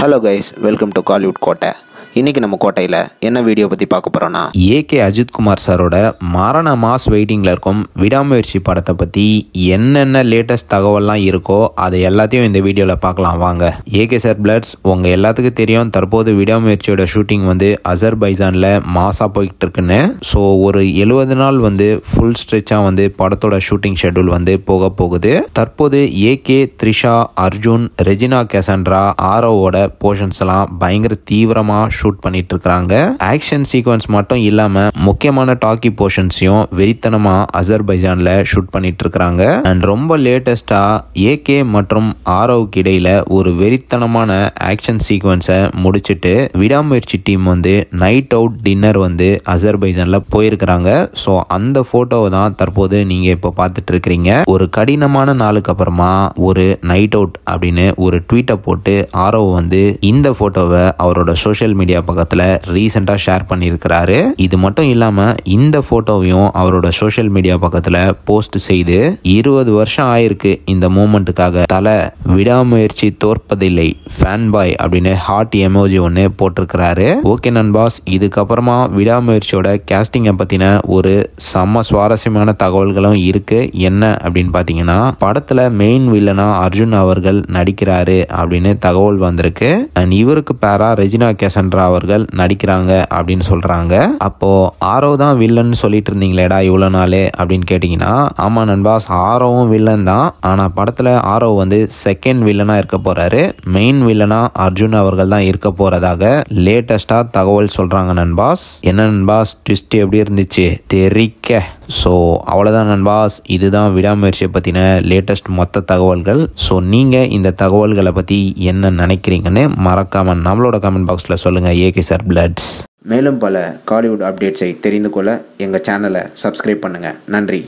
Hello guys, welcome to Collywood Quota. இன்றைக்கி நம்ம கோட்டையில் என்ன வீடியோ பற்றி பார்க்க போகிறோன்னா ஏகே அஜித்குமார் சாரோட மரண மாஸ் வெயிட்டிங்கில் இருக்கும் விடாமுயற்சி படத்தை பற்றி என்னென்ன லேட்டஸ்ட் தகவல்லாம் இருக்கோ அதை எல்லாத்தையும் இந்த வீடியோவில் பார்க்கலாம். வாங்க. ஏகே சார் பிளட்ஸ் உங்கள் எல்லாத்துக்கும் தெரியும். தற்போது விடாமுயற்சியோட ஷூட்டிங் வந்து அசர்பைசானில் மாசாக போய்கிட்டு இருக்குன்னு ஸோ ஒரு எழுபது நாள் வந்து ஃபுல் ஸ்ட்ரெச்சாக வந்து படத்தோட ஷூட்டிங் ஷெட்யூல் வந்து போக போகுது. தற்போது ஏகே த்ரிஷா அர்ஜுன் ரெஜினா கேசண்ட்ரா ஆரோவோட போர்ஷன்ஸ் எல்லாம் பயங்கர தீவிரமாக ஷூட் பண்ணிட்டு இருக்காங்க ஆக்ஷன் சீக்வன்ஸ் மட்டும் இல்லாம முக்கியமான டாக்கி போர்ஷன்ஸையும் வெறித்தனமா அசர்பைஜான்ல ஷூட் பண்ணிட்டு இருக்காங்க அண்ட் ரொம்ப லேட்டஸ்டா ஏகே மற்றும் ஆரோவுக்கு இடையில ஒரு வெறித்தனமான ஆக்ஷன் சீக்வன்ஸை முடிச்சிட்டு விடாமுயற்சி டீம் வந்து நைட் அவுட் டின்னர் வந்து அசர்பைஜான்ல போயிருக்கிறாங்க. ஸோ அந்த போட்டோவை தான் தற்போது நீங்க இப்போ பார்த்துட்டு இருக்கிறீங்க ஒரு கடினமான நாளுக்கு அப்புறமா ஒரு நைட் அவுட் அப்படின்னு ஒரு ட்வீட்டை போட்டு ஆரோ வந்து இந்த போட்டோவை அவரோட சோஷியல் மீடியா பக்கத்தில் ரீசெண்டாக ஷேர் பண்ணியிருக்கிறாரு. இது மட்டும் இல்லாமல் இந்த ஃபோட்டோவையும் அவரோட சோஷியல் மீடியா பக்கத்தில் போஸ்ட் செய்து இருபது வருஷம் ஆயிருக்கு இந்த மூமெண்ட்டுக்காக தலை விடாமுயற்சி தோற்பதில்லை ஃபேன் பாய் அப்படின்னு ஹார்ட் எமோஜி ஒன்று போட்டிருக்கிறாரு. ஓகே நண்பாஸ் இதுக்கப்புறமா விடாமுயற்சியோட கேஸ்டிங்கை பற்றின ஒரு செம்ம சுவாரஸ்யமான தகவல்களும் இருக்கு. என்ன அப்படின்னு பார்த்தீங்கன்னா படத்தில் மெயின் வில்லனா அர்ஜுன் அவர்கள் நடிக்கிறாரு அப்படின்னு தகவல் வந்திருக்கு. அண்ட் இவருக்கு பேரா ரெஜினா கேசன்ட்ரா அவர்கள் நடிக்கிறாங்க அப்படின்னு சொல்றாங்க. அப்போ ஆரோ தான் வில்லன் சொல்லிட்டு இருந்தீங்களேடா இவ்வளோ நாள் அப்படின்னு கேட்டிங்கன்னா ஆமாம் நண்பாஸ் ஆரோவும் வில்லன் தான். ஆனால் படத்தில் ஆரோ வந்து செகண்ட் வில்லனாக இருக்க போகிறாரு மெயின் வில்லனாக அர்ஜுன் அவர்கள் தான் இருக்க போகிறதாக லேட்டஸ்ட்டாக தகவல் சொல்கிறாங்க நண்பாஸ். என்ன நண்பாஸ் ட்விஸ்ட் எப்படி இருந்துச்சு? தெரிக்க. ஸோ அவ்வளோதான் நண்பாஸ் இதுதான் விடாமுயற்சியை பற்றின லேட்டஸ்ட் மொத்த தகவல்கள். ஸோ நீங்கள் இந்த தகவல்களை பற்றி என்ன நினைக்கிறீங்கன்னு மறக்காமல் நம்மளோட கமெண்ட் பாக்ஸில் சொல்லுங்கள் ஏகே சார் பிளட்ஸ் மேலும் பல காலிவுட் அப்டேட்ஸை தெரிந்து கொள்ள எங்கள் சேனலை சப்ஸ்கிரைப் பண்ணுங்கள் நன்றி.